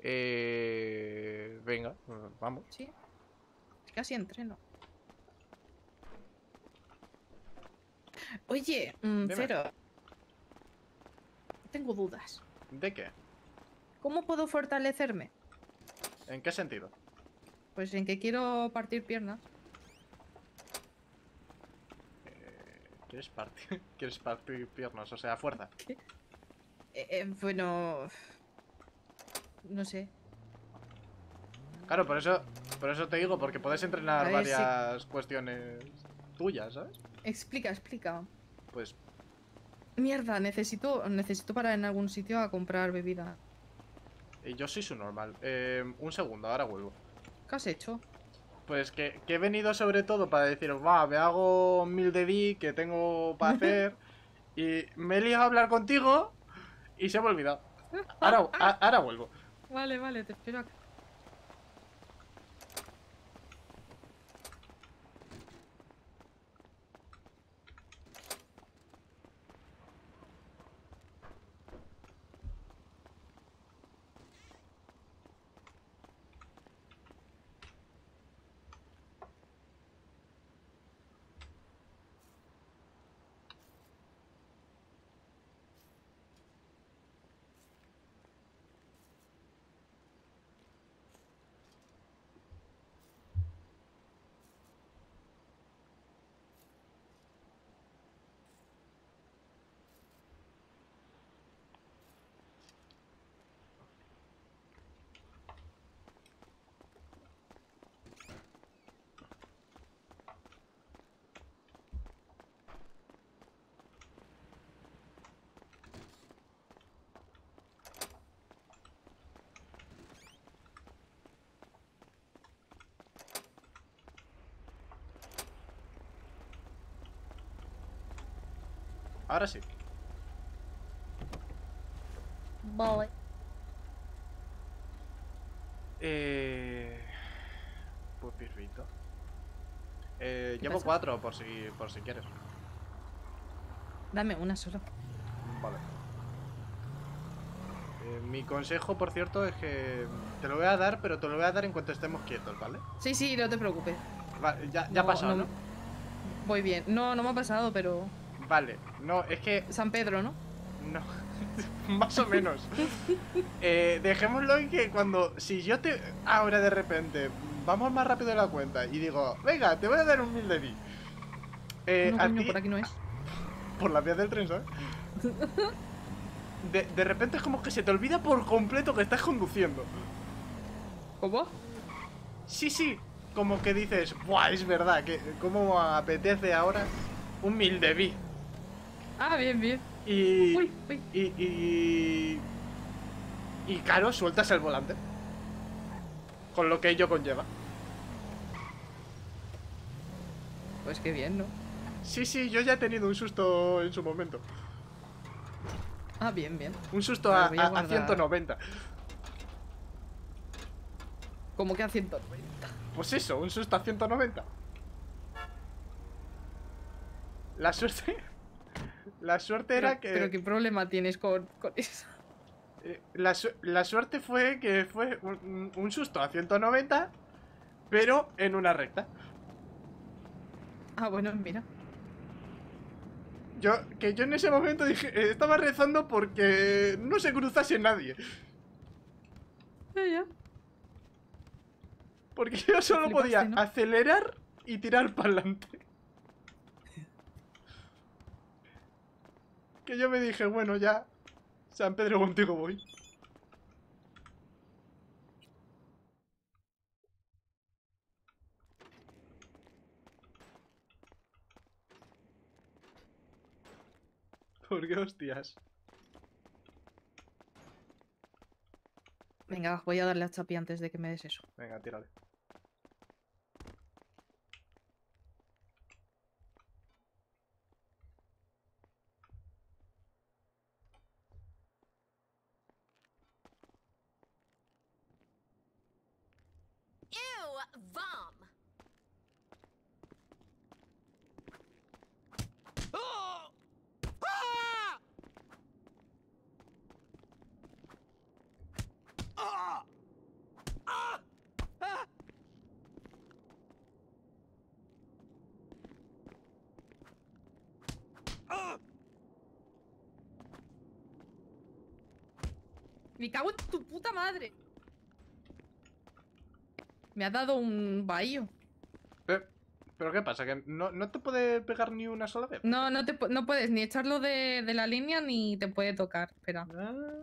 Eh, venga, vamos. Sí. Casi entreno. Oye, mm, Dime. Cero. Tengo dudas. ¿De qué? ¿Cómo puedo fortalecerme? ¿En qué sentido? Pues en que quiero partir piernas. ¿Quieres partir? ¿Quieres partir piernas? O sea, fuerza. Eh, eh, bueno... No sé. Claro, por eso, por eso te digo, porque puedes entrenar ver, varias cuestiones tuyas, ¿sabes? Explica, explica. Pues Mierda, necesito, necesito parar en algún sitio a comprar bebida. eh, yo soy su normal. Eh, un segundo, ahora vuelvo. ¿Qué has hecho? Pues que, que he venido sobre todo para deciros, va, me hago mil de di que tengo para hacer. y me he liado a hablar contigo y se me ha olvidado. Ahora, a- ahora vuelvo. Vale, vale, te espero. Ahora sí. Vale. Eh... Pues perfecto. Eh, ¿Qué llevo pasa? cuatro por si, por si quieres. Dame una sola. Vale. Eh, mi consejo, por cierto, es que te lo voy a dar, pero te lo voy a dar en cuanto estemos quietos, ¿vale? Sí, sí, no te preocupes. Vale, ya, ya ha pasado, no- ¿no? Voy bien. No, no me ha pasado, pero... Vale, no, es que San Pedro, ¿no? No, más o menos. Eh, dejémoslo en que cuando, si yo te, ahora de repente, vamos más rápido de la cuenta y digo, venga, te voy a dar un mil de. Eh, no, coño, por aquí no es. por la vía del tren, ¿sabes? De, de repente es como que se te olvida por completo que estás conduciendo. ¿Cómo? Sí, sí, como que dices, buah, es verdad, que cómo apetece ahora un mil de. Ah, bien, bien. Y, Uy, uy. y, y, y claro, sueltas el volante. Con lo que ello conlleva. Pues qué bien, ¿no? Sí, sí, yo ya he tenido un susto en su momento. Ah, bien, bien. Un susto a, a a- a guardar. 190. Como que a 190. Pues eso, un susto a 190. La suerte. La suerte era que. pero qué problema tienes con, con eso. eh, la, su- la suerte fue que fue un, susto a 190, pero en una recta. Ah, bueno, mira. Yo, que yo en ese momento dije, eh, estaba rezando porque no se cruzase nadie. Ya, ya. Porque yo solo podía acelerar y tirar para adelante. Que yo me dije, bueno, ya, San Pedro contigo voy. ¿Por qué hostias? Venga, voy a darle a Chapi antes de que me des eso. Venga, tírale. Me cago en tu puta madre. Me ha dado un bahío. Pero, ¿pero qué pasa? ¿Que no, no te puede pegar ni una sola vez? No, no, te, no puedes ni echarlo de, de la línea ni te puede tocar. Espera. Ah,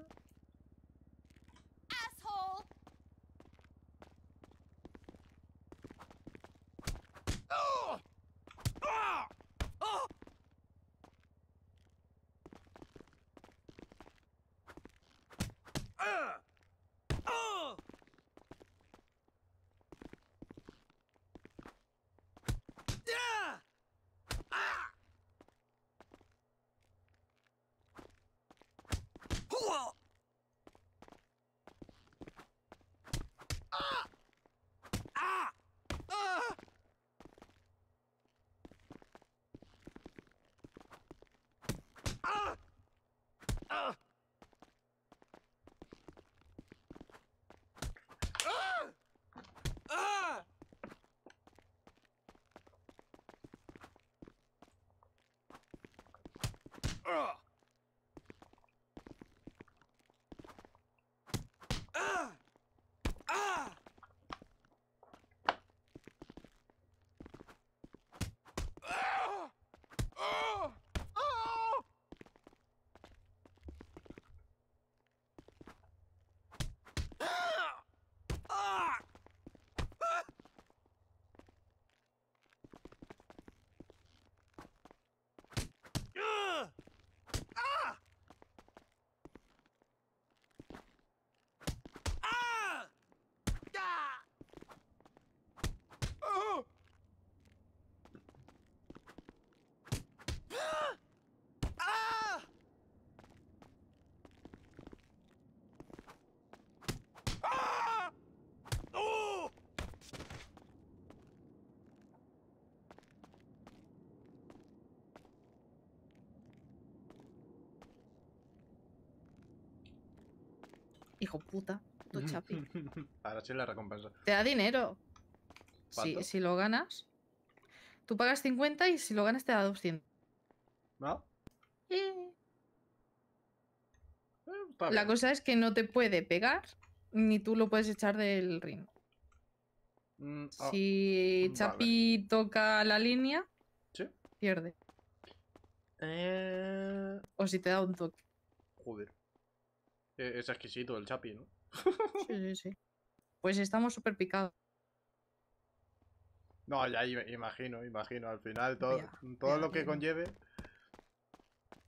Hijo puta. puto chapi. Ahora sí la recompensa. Te da dinero. Si, si lo ganas. Tú pagas 50 y si lo ganas te da 200. ¿No? Eh. Eh, La cosa es que no te puede pegar ni tú lo puedes echar del ring. Mm, ah, Si vale. Chapi toca la línea, ¿Sí? pierde. Eh, O si te da un toque. Joder. Eh, Es exquisito el chapi, ¿no? Sí, sí, sí. Pues estamos súper picados. No, ya imagino, imagino. Al final, todo, Ya, todo ya, lo que ya. conlleve.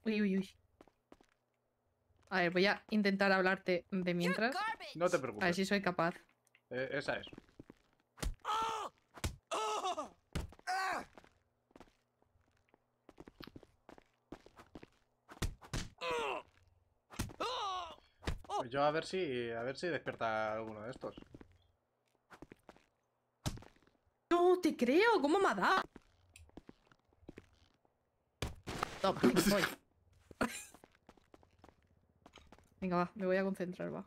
Uy, uy, uy. A ver, voy a intentar hablarte de mientras. No te A ver preocupes. si soy capaz. Eh, esa es. Pues yo a ver si a ver si despierta alguno de estos. No te creo, ¿cómo me ha dado? Toma, voy. Venga, va, me voy a concentrar, va.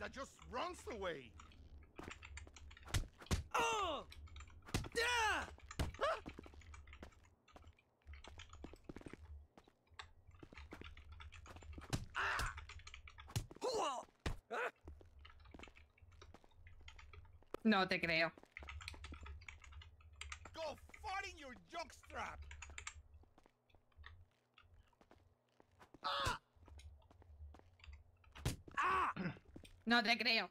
that just runs away. Oh! Yeah! Huh? Ah! No te creo. No te creo.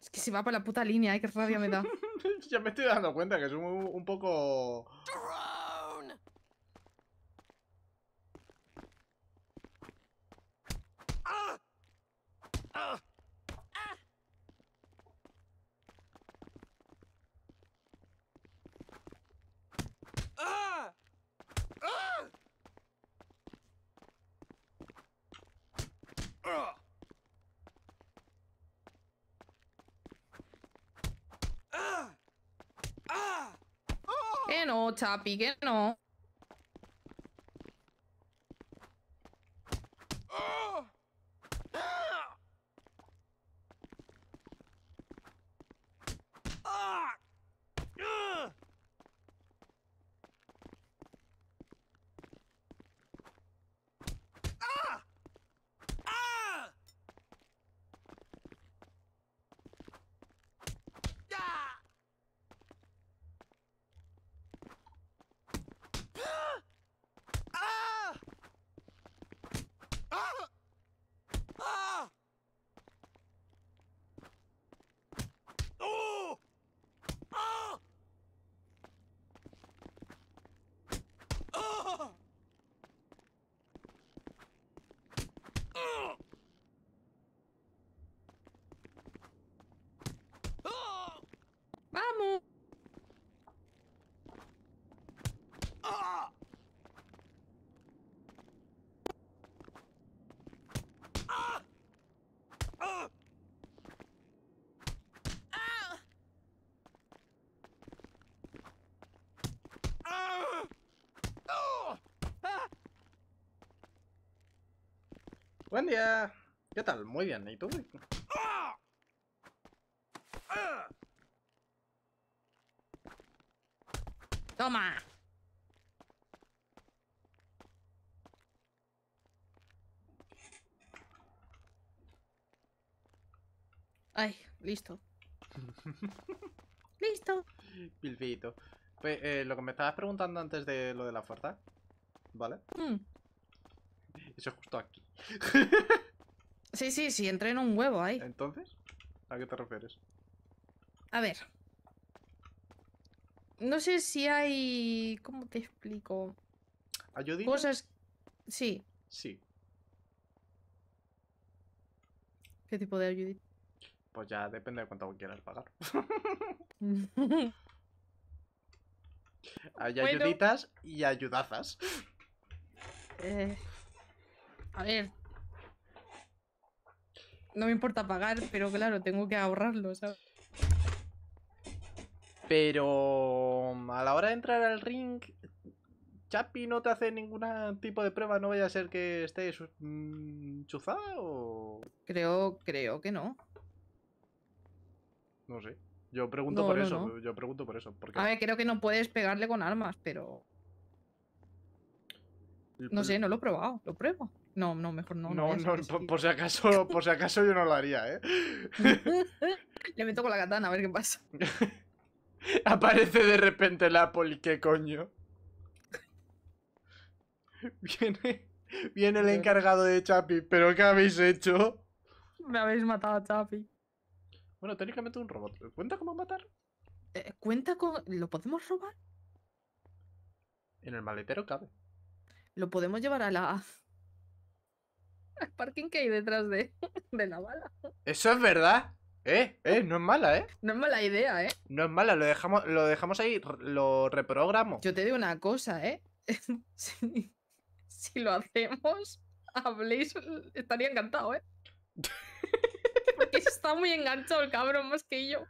Es que se va por la puta línea, ¿eh? Qué rabia me da. ya me estoy dando cuenta que es un, un poco... Drone! Ah! Ah! Ah! Ah! Ah! Ah! Ah! Oh! Que no, Chapi, que no. Oh! Ah! Ah! Ugh! Ah! Ah! Ah! Ah! Ah! Ah! Oh! Ah! Ah! Ah! Ah! Vamos. Ah! Ah! Ah! Ah! Ah! Oh! Ah! Buen día. ¿Qué tal? Muy bien. ¿Y tú? Toma. Ay, listo. listo. Pilfito. Pues, eh, lo que me estabas preguntando antes de lo de la fuerza. ¿Vale? Mm. Eso es justo aquí. Sí, sí, sí, entreno un huevo ahí. Entonces, ¿a qué te refieres? A ver. No sé si hay... ¿Cómo te explico? ¿Ayudita? Cosas... Sí. Sí. ¿Qué tipo de ayudita? Pues ya depende de cuánto quieras pagar. Hay Bueno. ayuditas y ayudazas. Eh, a ver. No me importa pagar, pero claro, tengo que ahorrarlo, ¿sabes? Pero a la hora de entrar al ring, Chapi no te hace ningún tipo de prueba, no vaya a ser que estés mm, chuzada o... Creo, creo que no. No sé. Yo pregunto No, por no, eso, no. yo pregunto por eso. Porque A ver, creo que no puedes pegarle con armas, pero... No sé, no lo he probado. ¿Lo pruebo? No, no, mejor no. No, no, sí. por, por si acaso, por si acaso yo no lo haría, ¿eh? Le meto con la katana a ver qué pasa. Aparece de repente la poli, ¿qué coño? Viene, viene el encargado de Chapi, ¿pero qué habéis hecho? Me habéis matado a Chapi. Bueno, técnicamente un robot. ¿Cuenta cómo matar? Eh, ¿Cuenta con...? ¿Lo podemos robar? En el maletero cabe. Lo podemos llevar a la... Al parking que hay detrás de, de la bala. Eso es verdad. Eh, eh, no es mala, eh. No es mala idea, ¿eh? No es mala, lo dejamos, lo dejamos ahí, lo reprogramo. Yo te digo una cosa, ¿eh? si, si lo hacemos, a Blaze estaría encantado, ¿eh? Porque está muy enganchado el cabrón más que yo.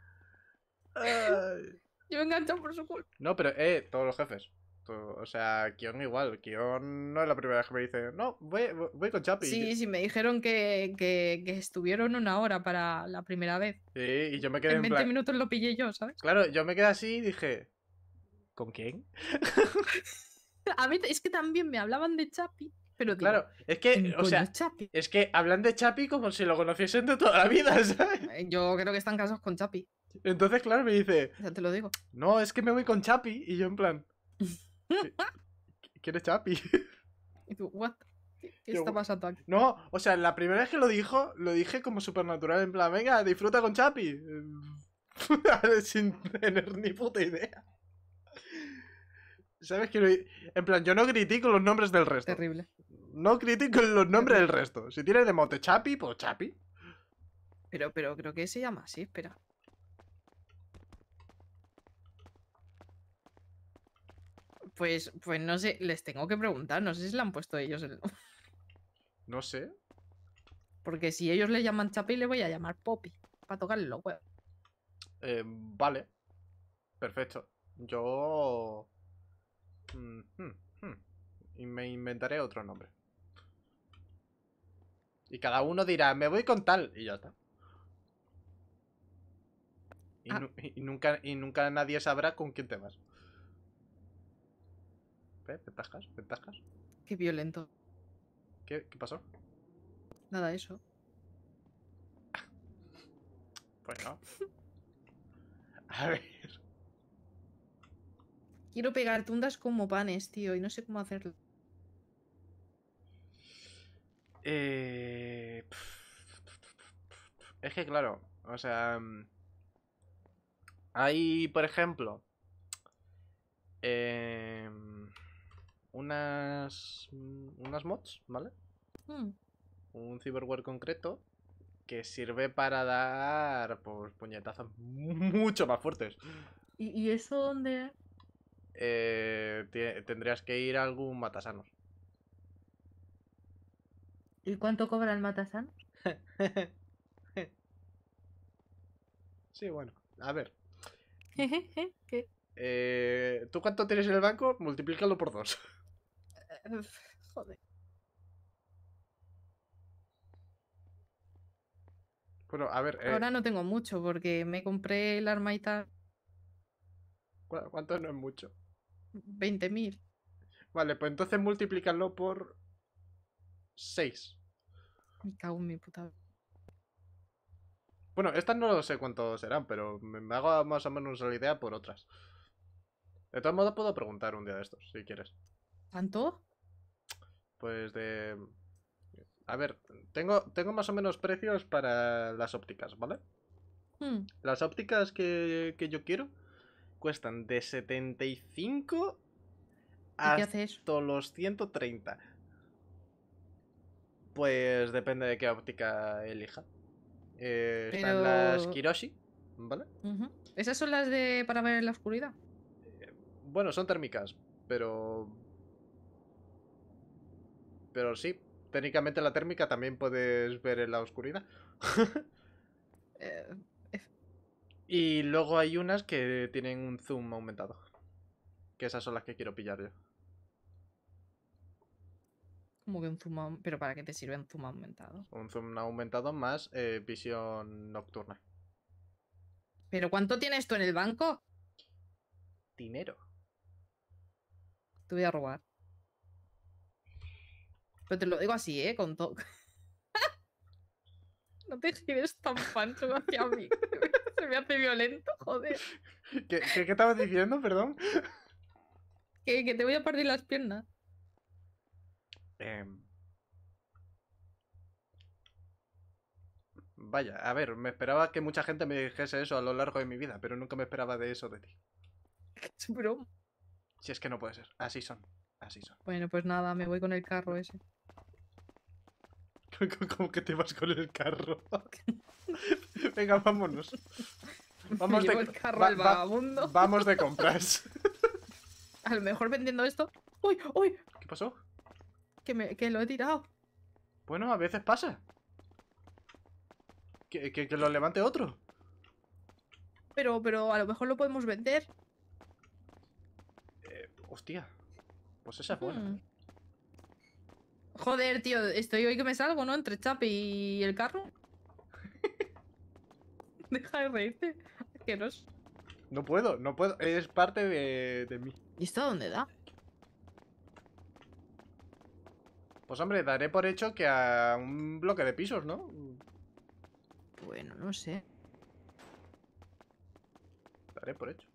Ay. Yo me he enganchado por su culpa. No, pero, eh, todos los jefes. O sea, Kion igual. Kion no es la primera vez que me dice, no, voy, voy con Chapi. Sí, sí, me dijeron que, que, que estuvieron una hora para la primera vez. Sí, y yo me quedé En en 20 plan. minutos lo pillé yo, ¿sabes? Claro, yo me quedé así y dije, ¿con quién? A mí es que también me hablaban de Chapi, pero digo, Claro, es ¿quién que, o sea, es Chapi? es que hablan de Chapi como si lo conociesen de toda la vida, ¿sabes? Eh, Yo creo que están casados con Chapi, Entonces, claro, me dice, ya te lo digo. no, es que me voy con Chapi. Y yo en plan, "¿Qui- ¿quién es Chapi? Y tú, what? ¿Qué, está pasando aquí? No, o sea, la primera vez que lo dijo, lo dije como supernatural, en plan, venga, disfruta con Chapi. Sin tener ni puta idea. ¿Sabes que En plan, yo no critico los nombres del resto. Terrible. No critico los nombres del resto. Si tienes de mote Chapi, pues Chapi. Pero, pero creo que se llama así, espera. Pues, pues no sé, les tengo que preguntar, no sé si le han puesto ellos el nombre. No sé. Porque si ellos le llaman Chapi, le voy a llamar Poppy. Para tocarle los huevos. Eh, vale. Perfecto. Yo... Mm, hmm, hmm. Y me inventaré otro nombre. Y cada uno dirá, me voy con tal. Y ya está. Y, Ah. nu- y nunca, y nunca nadie sabrá con quién te vas. ¿Ves? Ventajas, ventajas. Qué violento. ¿Qué, qué pasó? Nada, eso. Pues no. A ver. Quiero pegar tundas como panes, tío, y no sé cómo hacerlo. Eh... Es que claro, o sea... mm, Hay, por ejemplo... em, unas... mm, Unas mods, ¿vale? Hmm, Un cyberware concreto que sirve para dar pues, puñetazos mucho más fuertes. ¿Y, y eso dónde? Eh, tendrías que ir a algún matasanos. ¿Y cuánto cobra el matasan? sí, bueno. A ver. ¿Qué? eh, ¿Tú cuánto tienes en el banco? Multiplícalo por dos. Joder. Bueno, a ver, eh, Ahora no tengo mucho porque me compré el arma y tal. ¿cu- ¿cuánto no es mucho? 20.000. Vale, pues entonces multiplícalo por 6. Me cago en mi puta. Bueno, estas no sé cuánto serán, pero me, hago más o menos una idea por otras. De todos modos, puedo preguntar un día de estos, si quieres. ¿Cuánto? Pues de... A ver, tengo, tengo más o menos precios para las ópticas, ¿vale? Hmm, Las ópticas que, que yo quiero cuestan de 75 ¿Y qué hasta los 130. Pues depende de qué óptica elija. Eh, Están las Kiroshi, ¿vale? ¿Esas son las de para ver en la oscuridad? Bueno, son térmicas, pero... Pero sí, técnicamente la térmica también puedes ver en la oscuridad. Eh, Y luego hay unas que tienen un zoom aumentado. Que esas son las que quiero pillar yo. como que un zoom ¿Pero para qué te sirve un zoom aumentado? Un zoom aumentado más eh, visión nocturna. ¿Pero cuánto tienes tú en el banco? Dinero. Te voy a robar. Pero te lo digo así, ¿eh? Con todo. no te gires tan pancho hacia mí. Se me hace violento, joder. ¿Qué, qué, qué estabas diciendo, perdón? Que, que te voy a partir las piernas. Em. Vaya, a ver, me esperaba que mucha gente me dijese eso a lo largo de mi vida, pero nunca me esperaba de eso de ti. Es broma. Si es que no puede ser. Así son. Así son. Bueno, pues nada, me voy con el carro ese. ¿Cómo que te vas con el carro? Venga, vámonos. Vamos de, el carro va- al va- vamos de compras. A lo mejor vendiendo esto. ¡Uy! ¡Uy! ¿Qué pasó? Que, me, que lo he tirado. Bueno, a veces pasa. Que, que- que lo levante otro. Pero, pero a lo mejor lo podemos vender. Eh, hostia. Pues esa es buena. Hmm. Joder, tío, estoy hoy que me salgo, ¿no? Entre Chapi y el carro. Deja de reírte. Asqueroso. No puedo, no puedo. Es parte de, de mí. ¿Y esto dónde da? Pues hombre, daré por hecho que a un bloque de pisos, ¿no? Bueno, no sé. Daré por hecho.